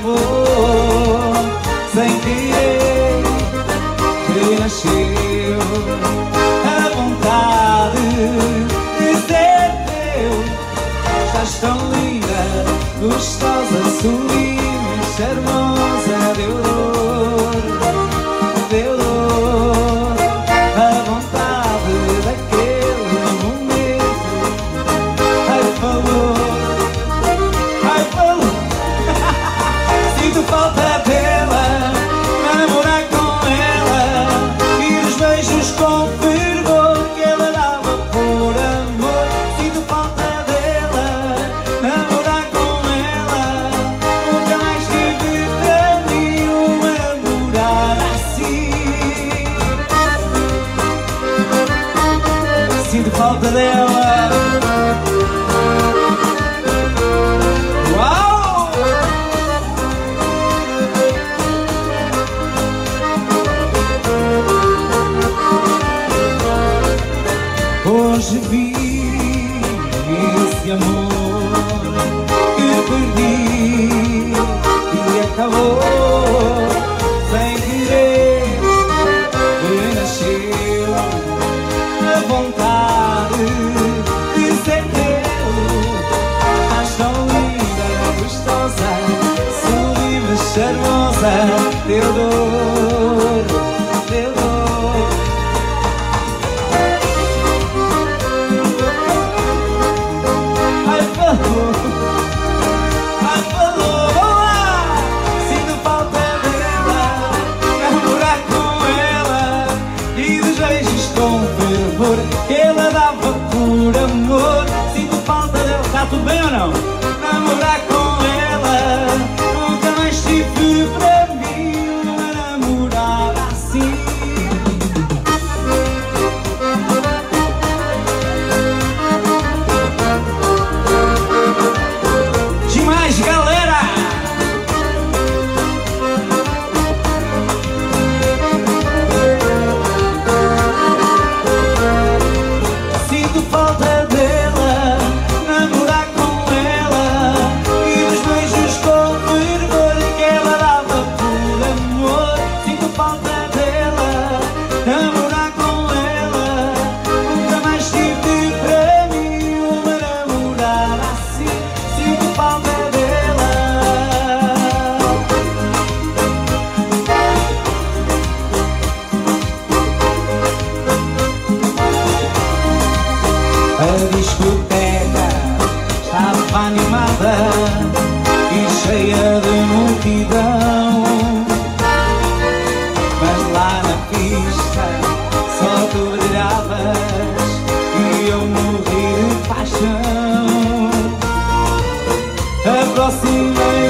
amor sem que nasceu, a vontade de ser teu. Estás tão linda, gostosa, sublime, charmosa. assim.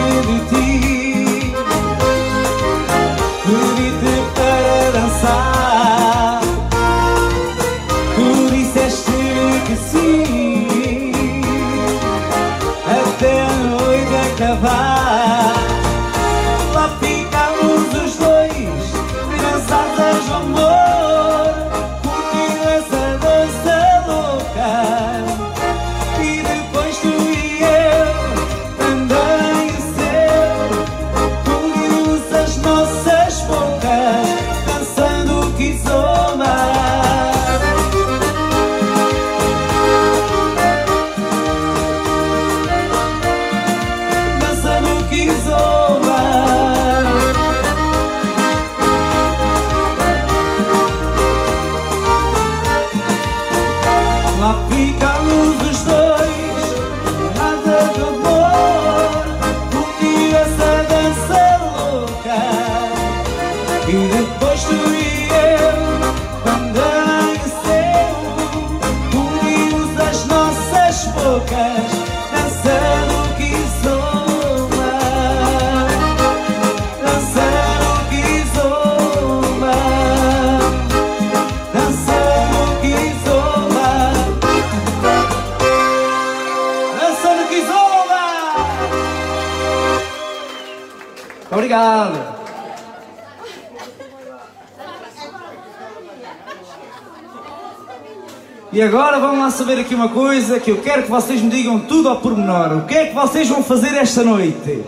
E agora vamos lá saber aqui uma coisa que eu quero que vocês me digam tudo ao pormenor. O que é que vocês vão fazer esta noite?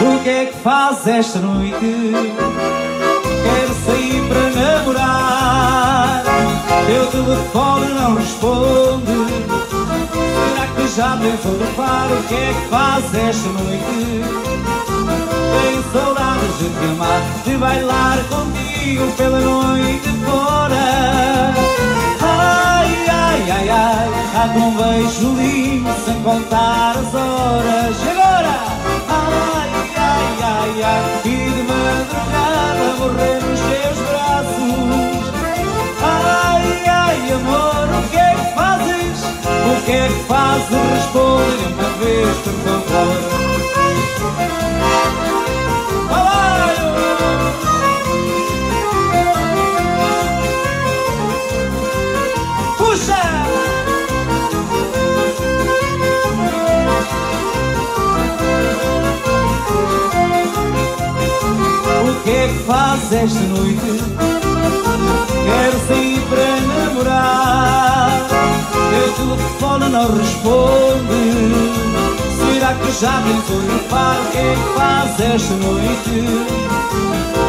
O que é que faz esta noite? Quero sair para namorar. Teu telefone não responde. Será que já pensou de par? O que é que faz esta noite? Tenho saudades de te amar, de bailar contigo pela noite fora. Ai, ai, ai, há um beijo lindo sem contar as horas. E agora? Ai, ai, ai, ai, e de madrugada morrer nos teus braços. Ai, ai, amor, o que é que fazes? O que é que fazes? Responde uma vez, por favor. Puxa! Que é que faz esta noite? Quero sair para namorar Teu telefone não responde Será que já pensou no par? Que é que faz esta noite?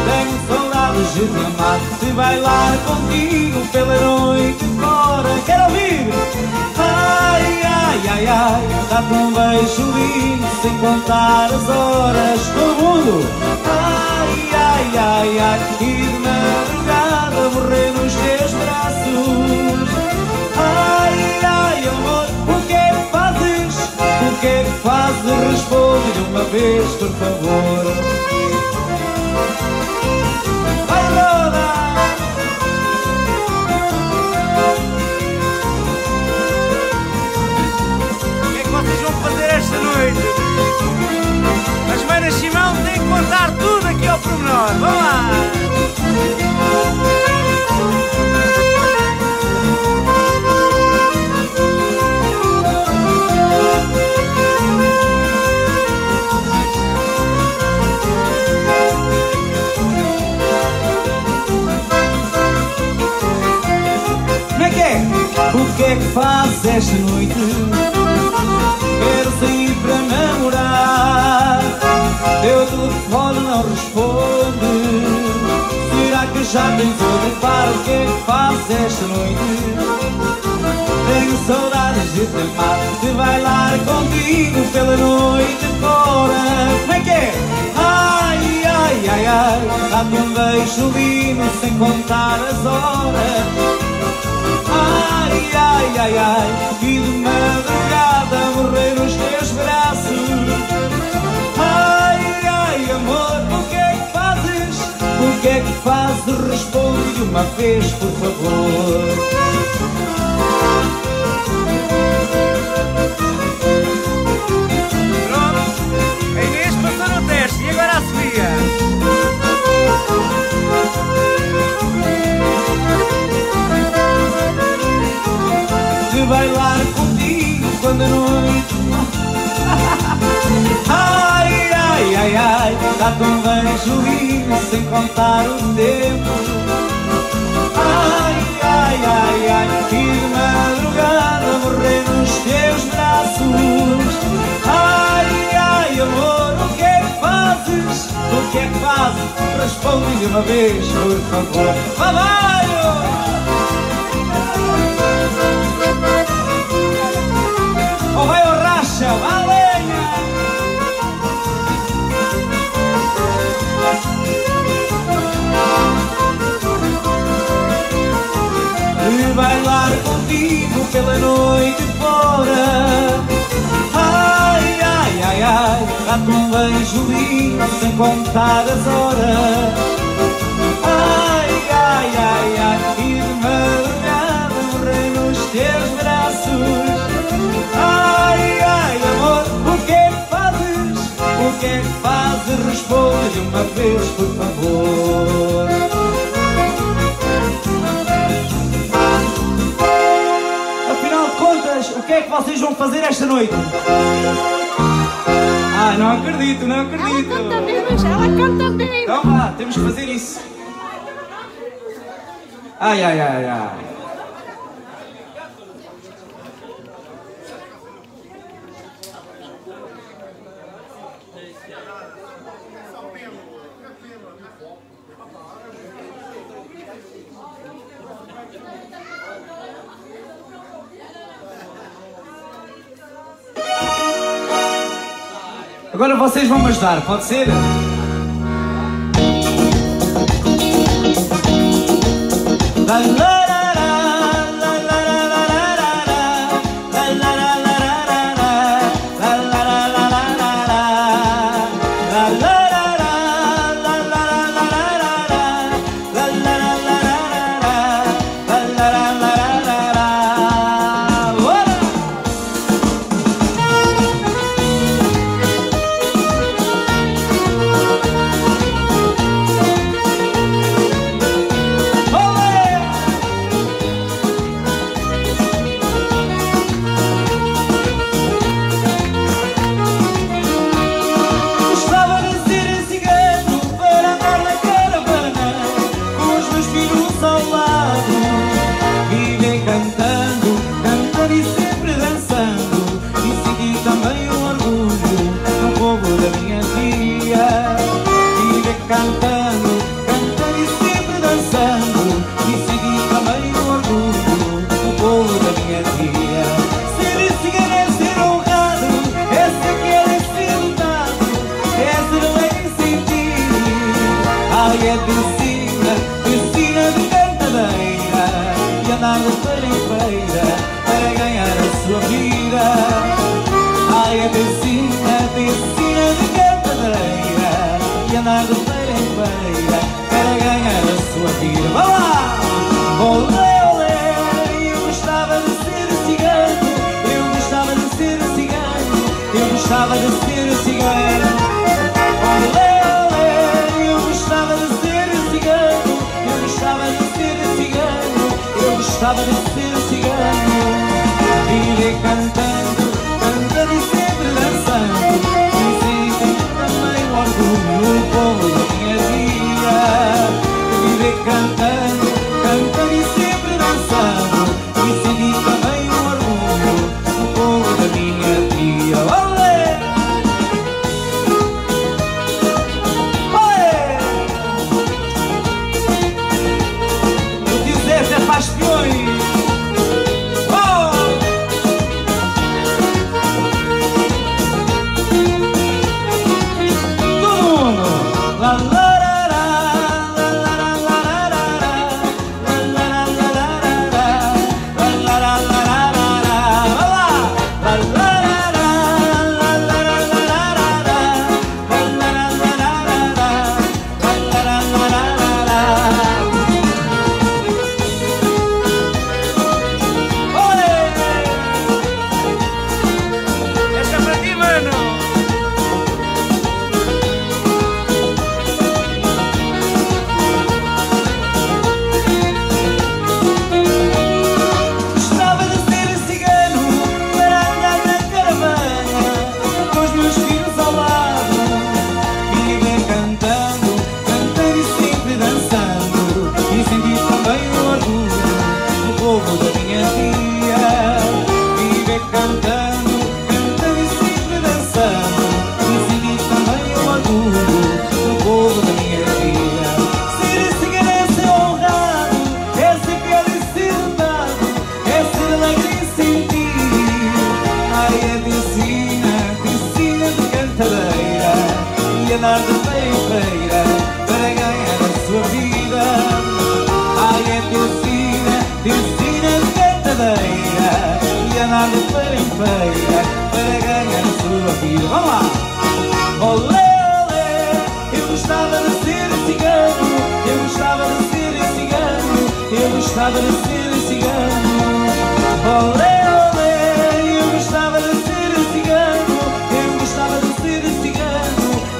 Tenho saudades de te amar De bailar contigo pela noite fora Quero ouvir! Ai, ai, ai, ai Dá-te um beijo lindo sem contar as horas Todo mundo! Ai, ai, ai, ai E de madrugada morrer nos teus braços Ai, ai, amor, o que é que fazes? O que é que fazes? Responde-lhe uma vez, por favor noite? As mães Simão têm que contar tudo aqui ao pormenor. Vamos lá! O que é que faz esta noite? Quero sair para namorar Teu telefone não responde Será que já pensou de par? O que é que faz esta noite? Tenho saudades de te amar De bailar contigo pela noite fora Como é que é? Ai, ai, ai, ai Dá-te um beijo lindo sem contar as horas Ai, ai, ai, ai, e de madrugada morrer nos teus braços. Ai, ai, amor, o que é que fazes? O que é que fazes? Responde uma vez, por favor. Bailar contigo quando a noite. Ai, ai, ai, ai, um beijo lindo sem contar o tempo. Ai, ai, ai, ai, e de madrugada morrer nos teus braços. Ai, ai, amor, o que é que fazes? O que é que fazes? Responde-lhe uma vez, por favor. Babaio! Bailar contigo pela noite fora Ai, ai, ai, ai Dá-te um beijo lindo sem contar as horas Ai, ai, ai, ai E de madrugada morrer nos teus braços Ai, ai, amor, o que é que fazes? O que é que fazes? Responde uma vez, por favor o que é que vocês vão fazer esta noite? Ah, não acredito, não acredito Ela canta bem, mas ela canta bem. Então vá, temos que fazer isso. Ai, ai, ai, ai. Agora vocês vão me ajudar, pode ser? cantar. Eu gostava de ser cigano. Olê, olê, eu gostava de ser cigano. Eu gostava de ser cigano. Eu gostava de ser cigano. Irei cantando, cantando e sempre dançando. Dizem que também o orgulho no povo da minha vida. Irei cantando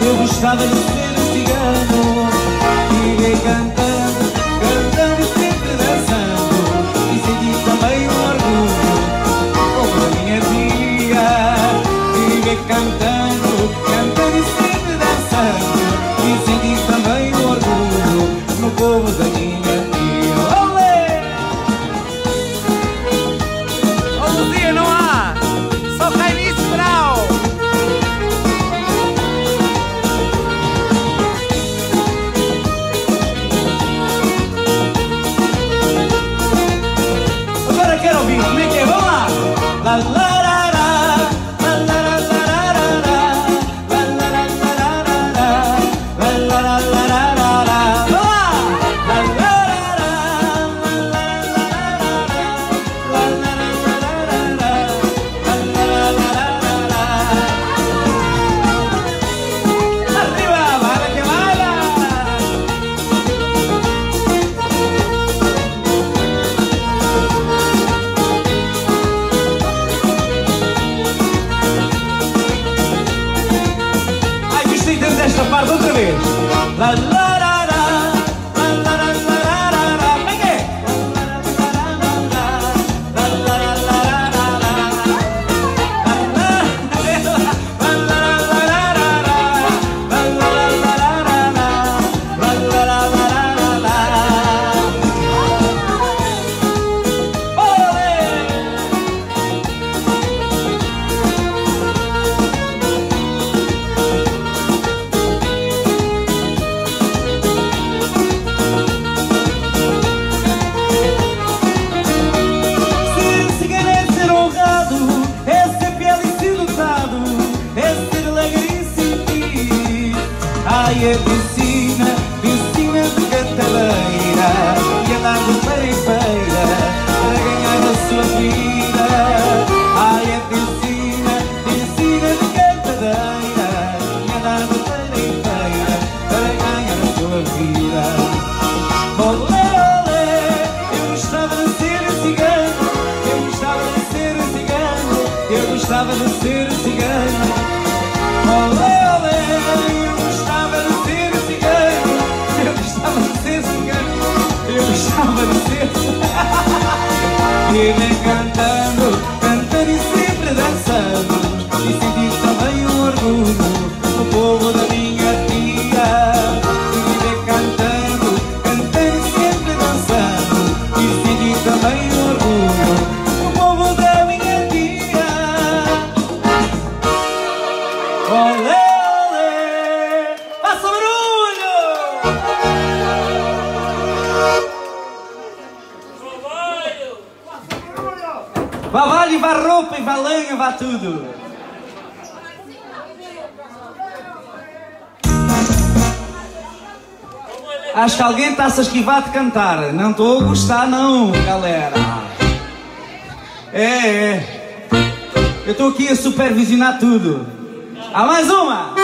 Eu gostava de ser um cigano. Irei cantar Acho que alguém está se a esquivar de cantar. Não estou a gostar, não, galera. É, é. Eu estou aqui a supervisionar tudo. Há mais uma!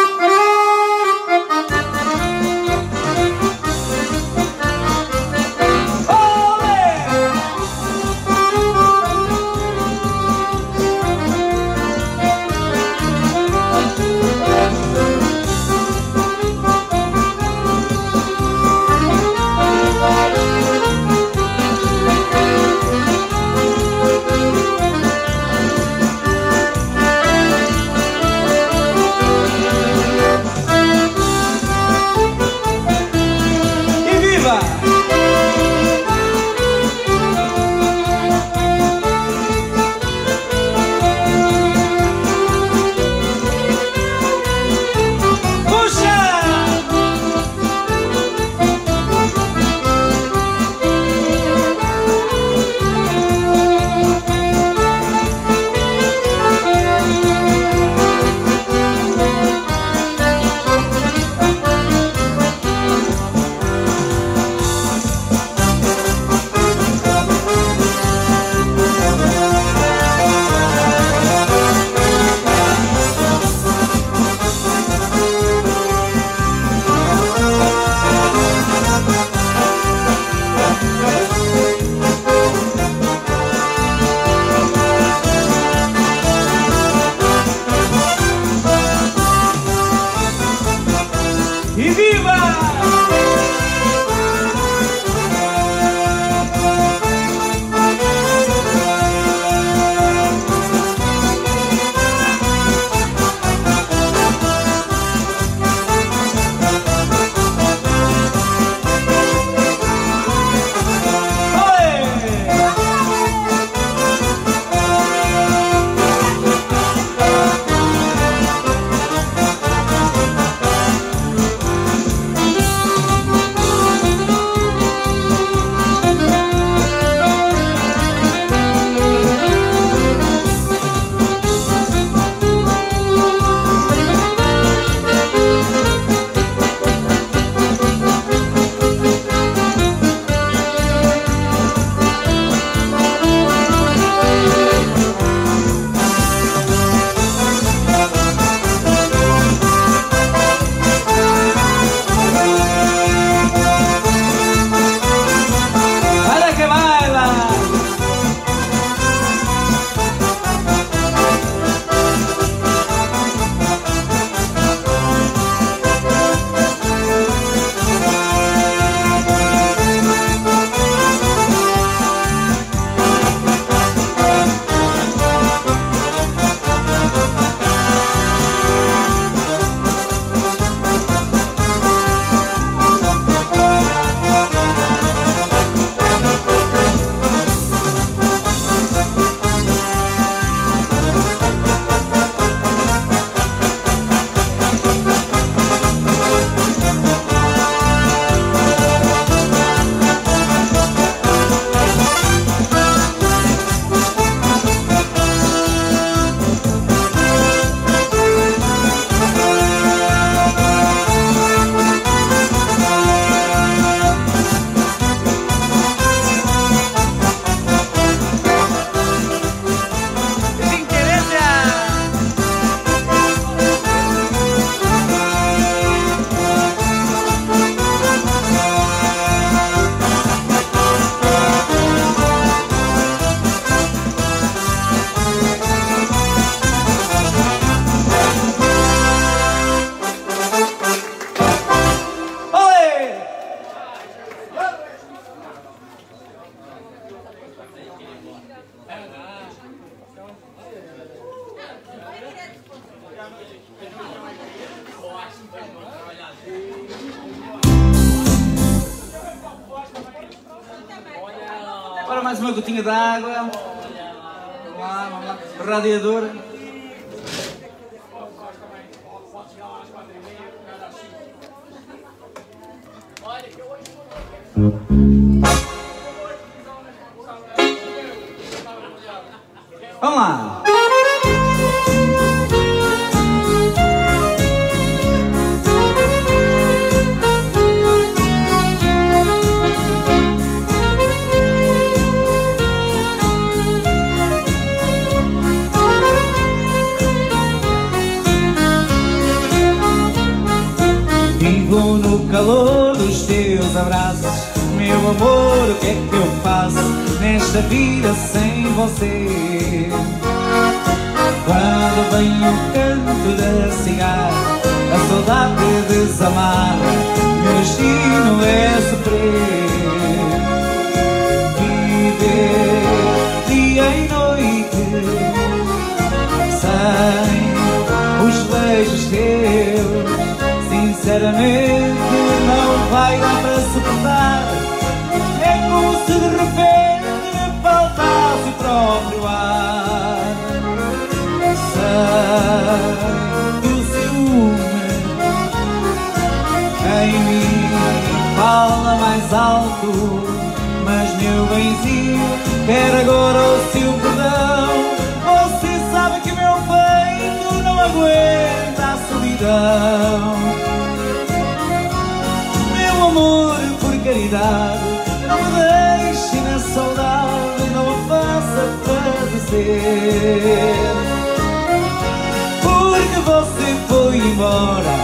Foi embora.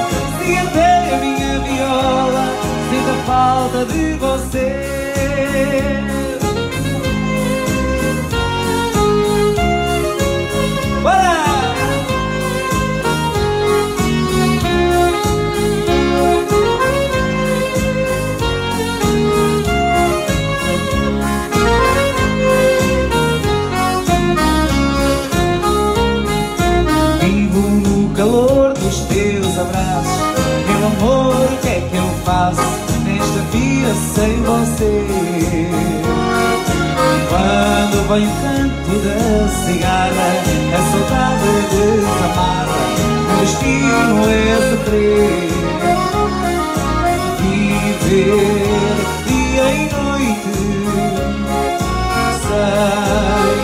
Se até a minha viola Sinto a falta de você sem você. Quando vem o canto da cigarra A saudade desamarra Meu destino é sofrer Viver dia e noite. Sei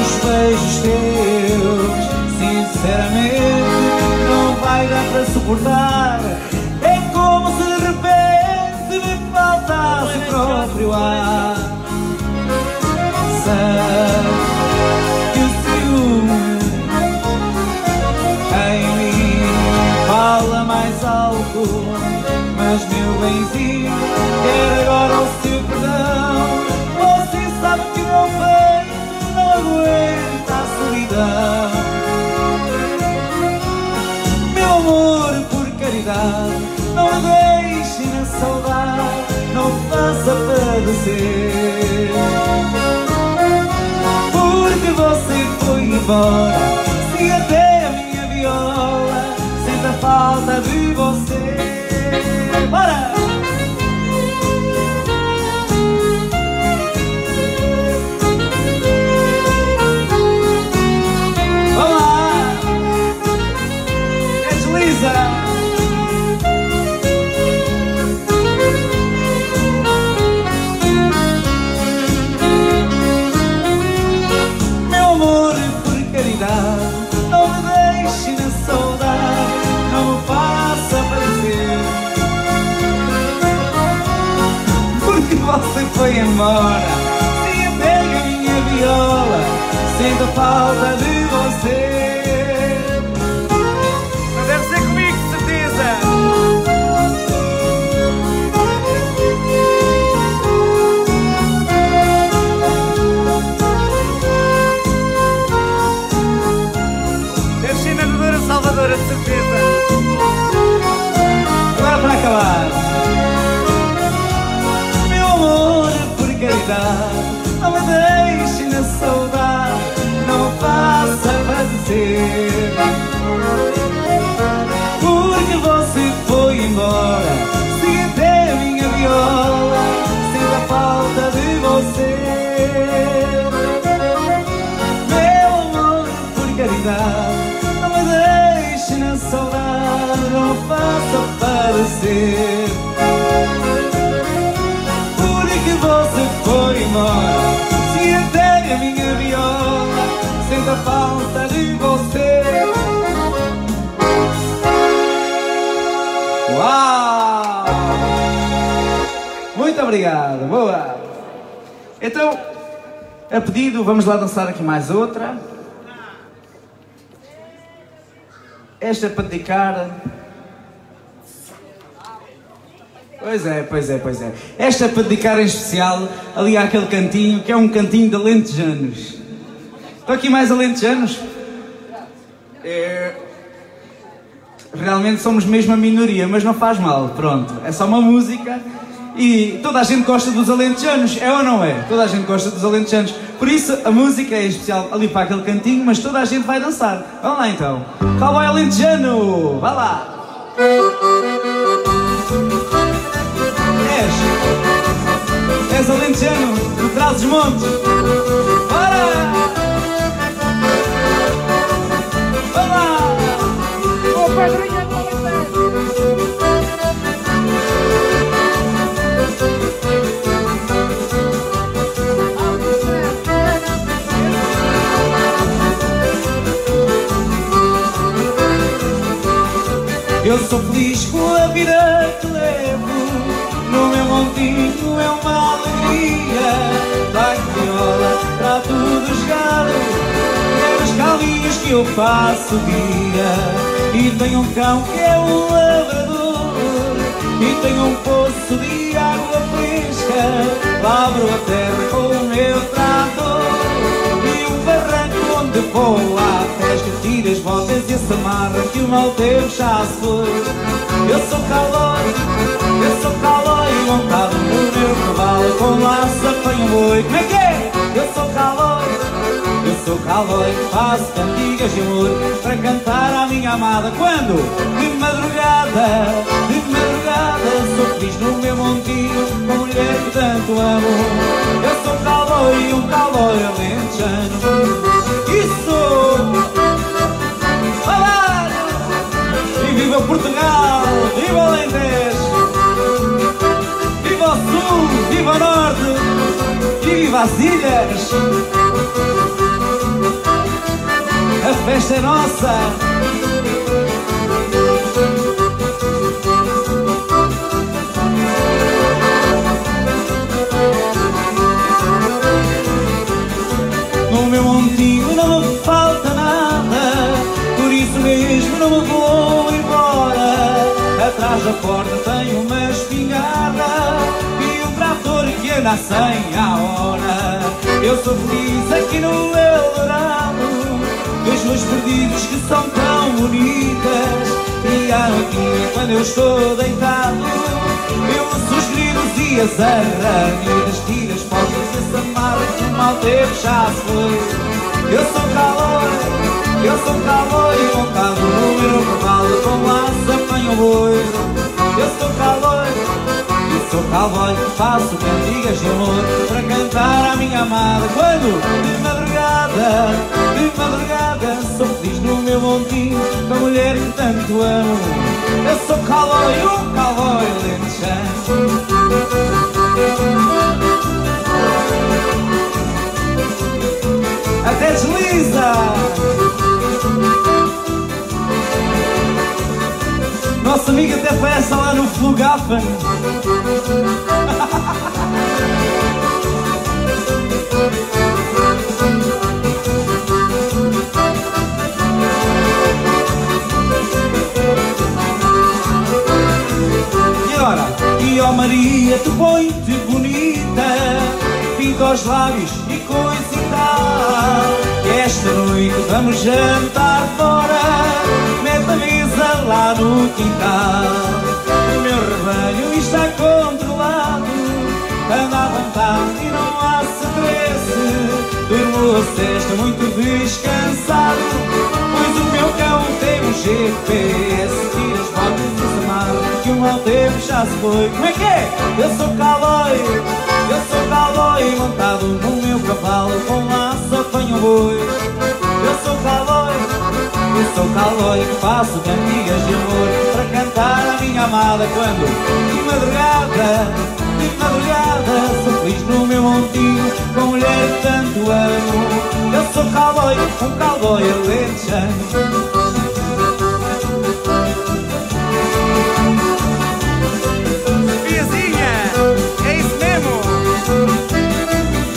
os beijos teus Sinceramente não vai dar para suportar próprio ar. Sei que o ciúme em mim fala mais alto Mas meu benzinho quer agora o seu perdão Você sabe que meu peito não aguenta a solidão. Meu amor, por caridade Porque você foi embora Se até a minha viola Sente a falta de você foi embora Se até a minha viola Sinto a falta de Não me deixe na saudade, não faça parecer Por que você foi embora? Se até a minha viola Sente a falta de você Uau! Muito obrigado, boa! Então, a pedido, vamos lá dançar aqui mais outra. Esta é para dedicar. Pois é, pois é, pois é. Esta é para dedicar em especial ali àquele cantinho, que é um cantinho de alentejanos. Estão aqui mais alentejanos? É... Realmente somos mesmo a minoria, mas não faz mal, pronto. É só uma música e toda a gente gosta dos alentejanos, é ou não é? Toda a gente gosta dos alentejanos. Por isso a música é especial ali para aquele cantinho, mas toda a gente vai dançar. Vamos lá então. Cowboy Alentejano, vá lá. És, és alentejano, do trás dos montes. Bora! Eu sou feliz com a vida que levo. No meu montinho é uma alegria. Da viola para tudo jogar É nas calinhas que eu faço guia. E tenho um cão que é um labrador. E tenho um poço de água fresca. Labro a terra com o meu trator onde vou Tiro as botas e se amarra que o mau tempo já se foi. Eu sou calói, eu sou calói Montado no meu cavalo com laço apanho boi. Como é que é? Eu sou calói, eu sou calói Faço cantigas de amor para cantar à minha amada. Quando? De madrugada, de madrugada Sou feliz no meu montinho com a mulher que tanto amo Eu sou calói, um calói alentejano Viva Portugal! Viva o Alentejo! Viva o Sul! Viva o Norte! Viva as ilhas! A festa é nossa! No meu montinho não Atrás da porta tenho uma espingarda E um trator que anda a cem à hora. Eu sou feliz aqui no Eldorado Vejo os perdidos que são tão bonitas. E a notinha quando eu estou deitado Eu ouço os grilos e as arranhas Tiro as portas e se amarra que o mau tempo já se foi. Eu sou calor, eu sou calor E montado no meu cavalo Com laço apanho o boi Eu sou calor, eu sou cowboy Faço cantigas de amor Para cantar à minha amada Quando? De madrugada, de madrugada Sou feliz no meu montinho Com a mulher que tanto amo Eu sou um cowboy lentejano Até desliza! Amigo até peça lá no Flugafen. E agora? E ó Maria, tu põe-te bonita Pinta os lábios e coisa tal esta noite vamos jantar fora Mete a lá no quintal. O meu rebanho está controlado. Anda à vontade e não há stress. Durmo a cesta muito descansado. Pois o meu cão tem um GPS Tira as botas e se amarra Que o mau tempo já se foi. Como é que é? Eu sou cowboy Eu sou cowboy Montado no meu cavalo. Com laço apanho boi. Eu sou cowboy Eu sou que faço cantigas de amor Para cantar a minha amada quando de madrugada, de madrugada sou feliz no meu montinho com a mulher que tanto amo. Eu sou cowboy, um. Sofiazinha, é mesmo.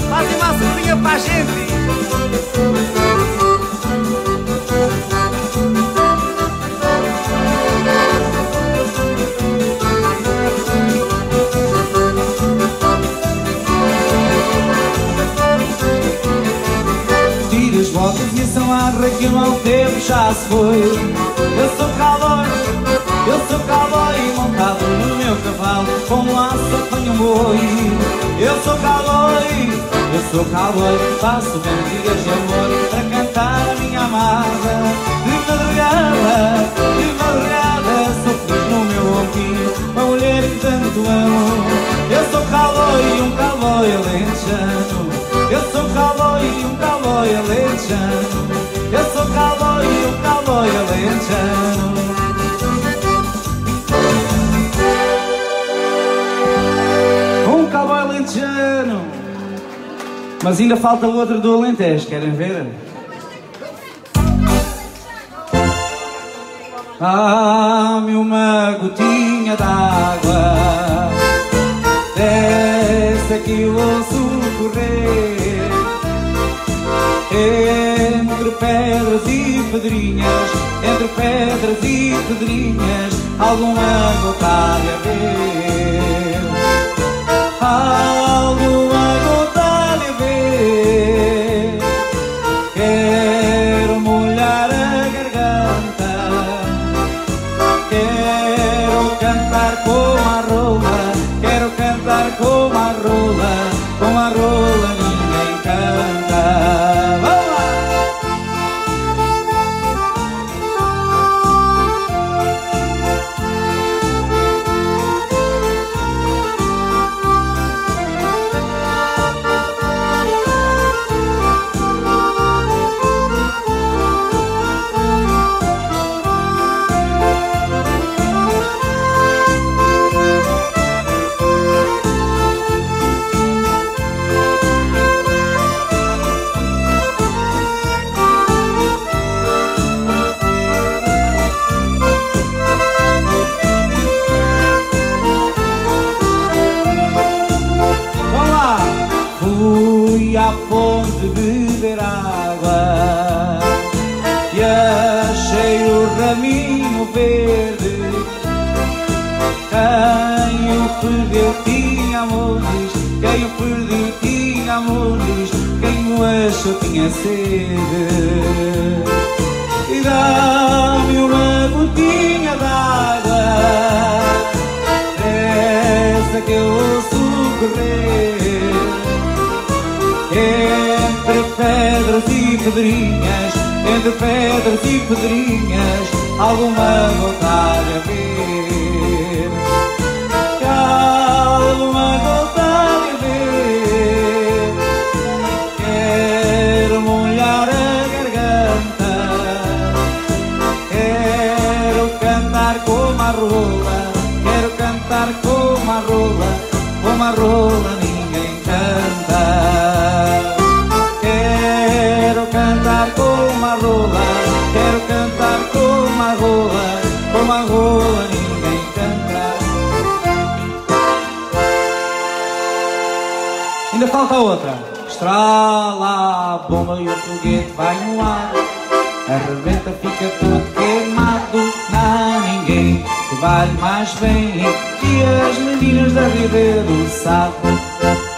Faz uma surdinha para a gente. Botas a samarra que o tempo já se foi. Eu sou cowboy, eu sou cowboy montado no meu cavalo. Com um laço apanho um boi. Eu sou cowboy, eu sou cowboy. Faço cantigas de amor para cantar a minha amada. De madrugada, de madrugada Sou no meu ombinho Uma mulher que tanto amo. Eu sou cowboy, um cowboy alentejano. Eu sou cowboy um cowboy alentejano Eu sou e um cowboy alentejano. Um cowboy alentejano. Mas ainda falta outra do Alentejo, querem ver? Dá-me uma gotinha d'água. Desce que eu ouço correr Entre pedras e pedrinhas Entre pedras e pedrinhas Alguma gota de haver. Alguma perdeu tinha amores Quem o perdeu tinha amores Quem o achou tinha sede. E dá-me uma gotinha d'água Essa que eu ouço correr. Entre pedras e pedrinhas Entre pedras e pedrinhas Alguma vontade a ver falta outra. Estrala a bomba e o foguete vai no ar. Arrebenta, fica todo queimado. Não há ninguém que vale mais bem Que as meninas da Ribeira do Sado.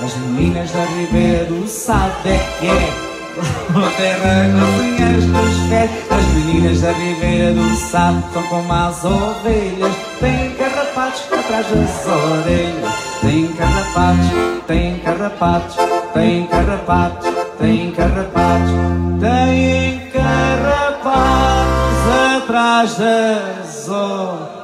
As meninas da Ribeira do Sado é que é. Terra cozinhas dos pés. As meninas da Ribeira do Sado São como as ovelhas. Têm carrapatos atrás das orelhas tem têm carrapatos, tem carrapatos, tem carrapatos, tem carrapatos atrás das orelhas.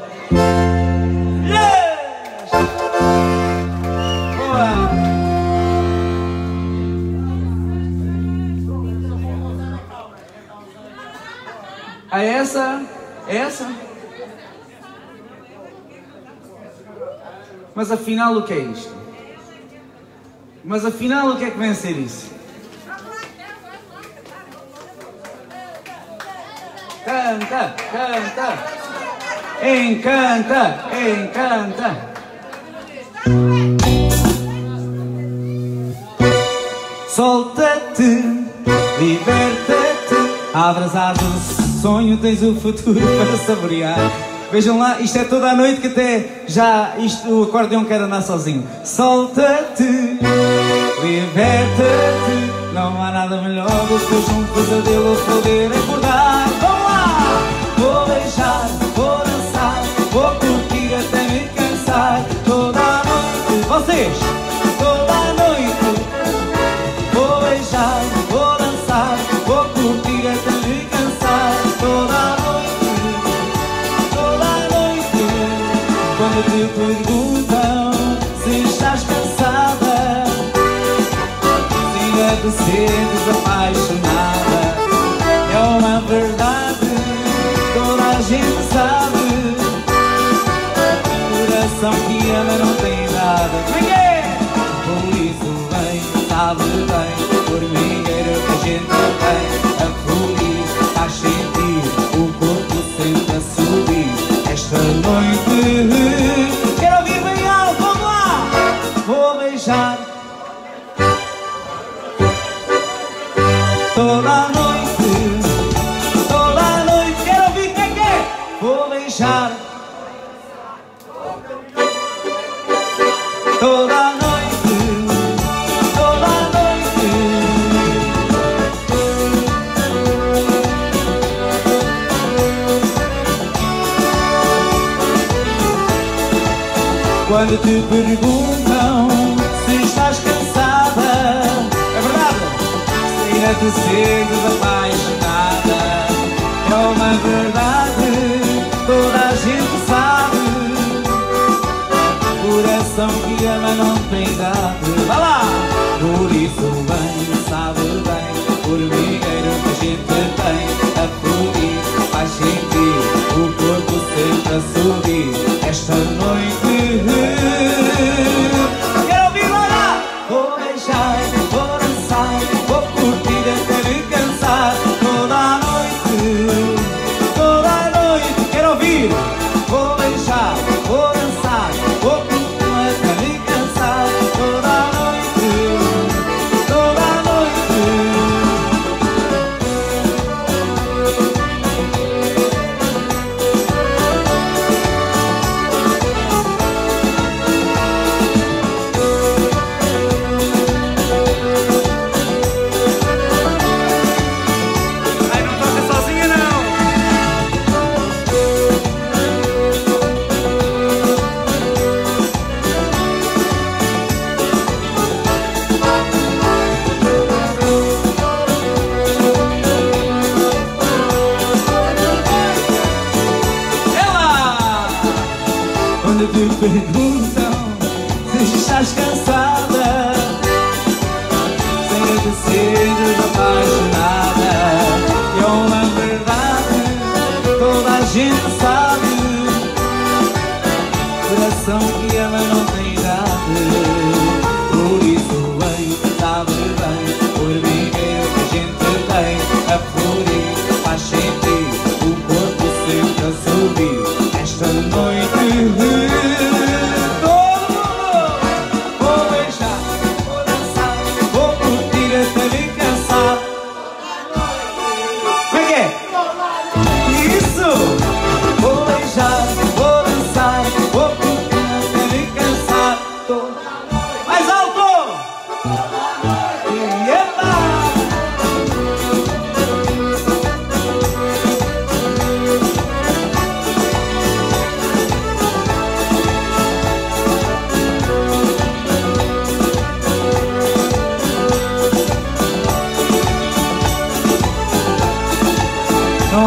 É essa? É essa? Mas afinal, o que é isto? Mas afinal, o que é que vem ser isso? Canta, canta, encanta, encanta. Solta-te, liberta-te, abras a do sonho, tens o futuro para saborear. Vejam lá, isto é toda a noite que até já isto, o acordeão quer andar sozinho. Solta-te, liberta-te, não há nada melhor do que um pesadelo a poder acordar. Vamos lá, vou beijar, vou dançar, vou curtir até me cansar toda a noite. Vocês! perguntam se estás cansada, se é de ser desapaixonada. É uma verdade, toda a gente sabe. Coração que ama não tem nada. Por isso vem, sabe bem, por mim era que a gente tem.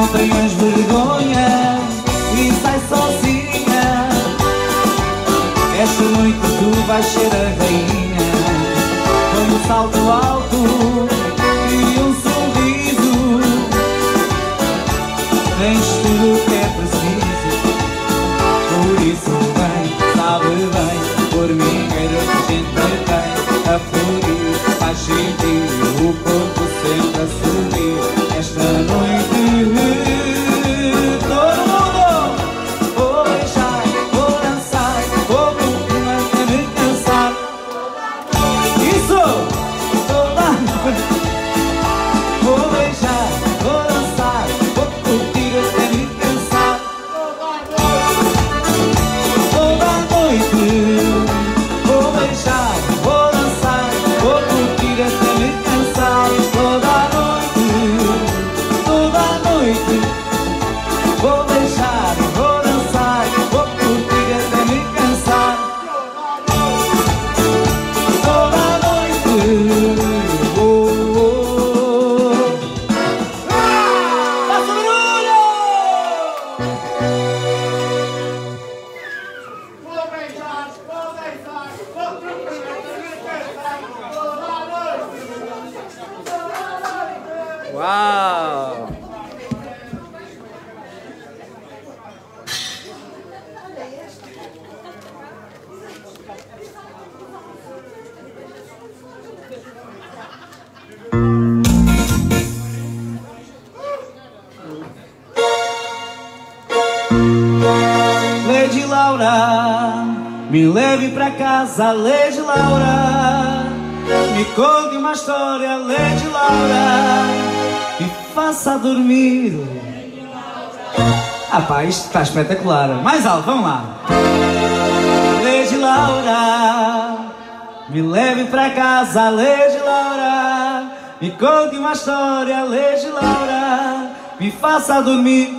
não tenhas vergonha e sai sozinha. Esta noite tu vais ser a rainha. Quando salto alto. Uau! Lady Laura, me leve pra casa, Lady Laura. Me conte uma história, Lady Laura. Faça dormir. Ah pá, isto está espetacular. Mais alto, vamos lá. Lady Laura, me leve pra casa, Lady Laura. Me conte uma história, Lady Laura. Me faça dormir.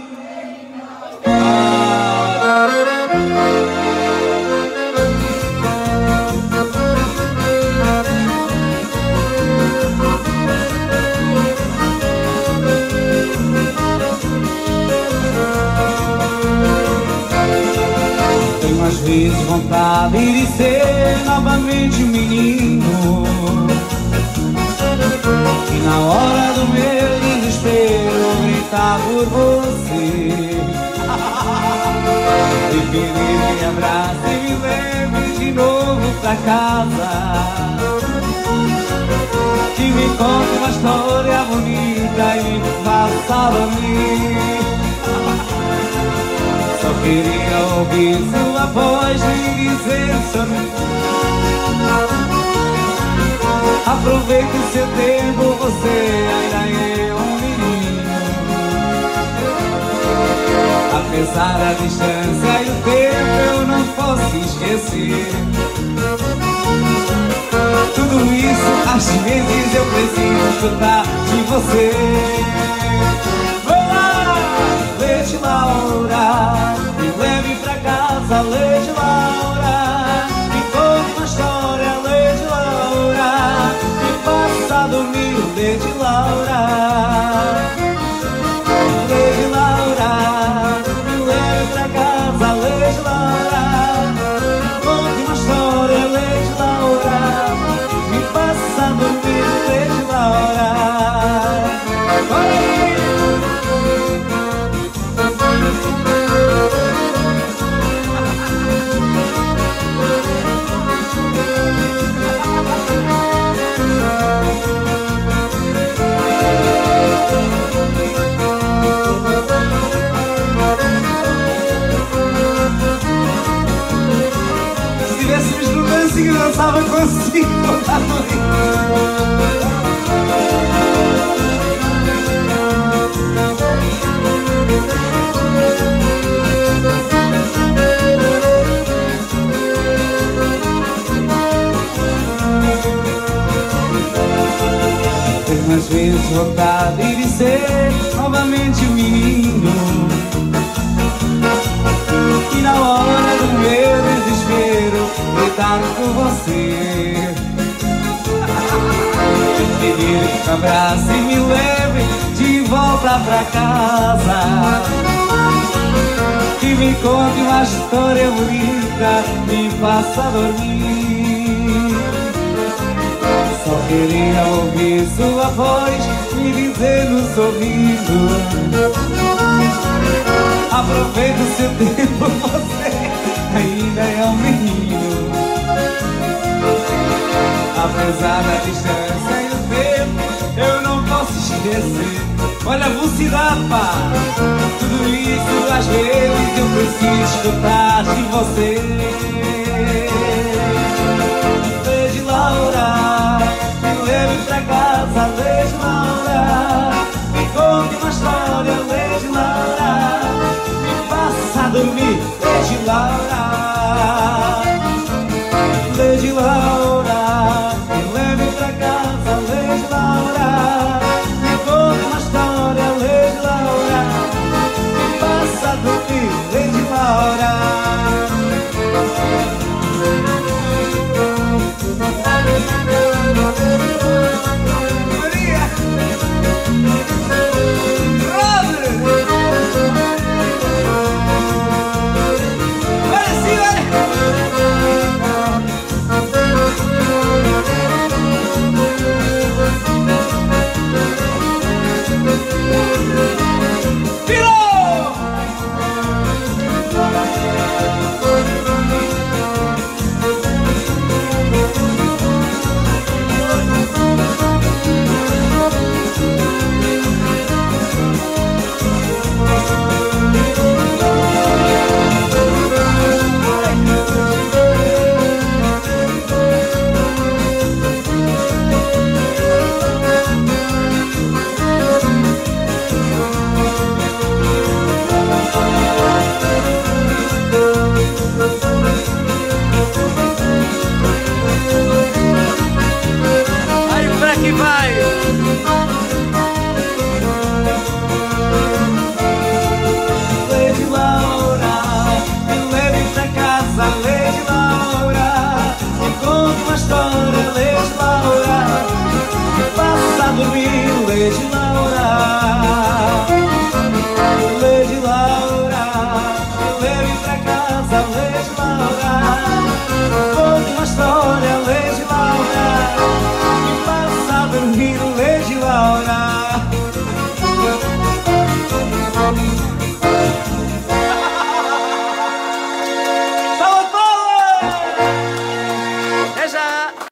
Vezes vontade de ser novamente um menino. E na hora do meu desespero gritar por você. E pedir me abrace e me leve de novo pra casa. Que me conte uma história bonita e me faça dormir só queria ouvir sua voz me dizer sorrir Aproveite o seu tempo, você ainda é um menino. Apesar da distância e o tempo eu não posso esquecer. Tudo isso às vezes eu preciso escutar de você Laura Me leve pra casa, Leite Laura Me conte uma história, Leite Laura Me faça dormir, Leite Laura eu dançava consigo toda a noite. Às vezes vontade de ser novamente um menino E na hora do meu gritar por você. Pedir que abrace e me leve de volta pra casa. Que me conte uma história bonita, me faça dormir. Só queria ouvir sua voz me dizer no sorriso. Aproveita o seu tempo, você ainda é um menino Apesar da distância e do tempo Eu não posso esquecer. Olha a velocidade, pá. Tudo isso às vezes eu preciso escutar de você. Beijo Laura Me leve pra casa, beijo Laura. Me conte uma história, beijo Laura. Me faça dormir, beijo Laura. Beijo Laura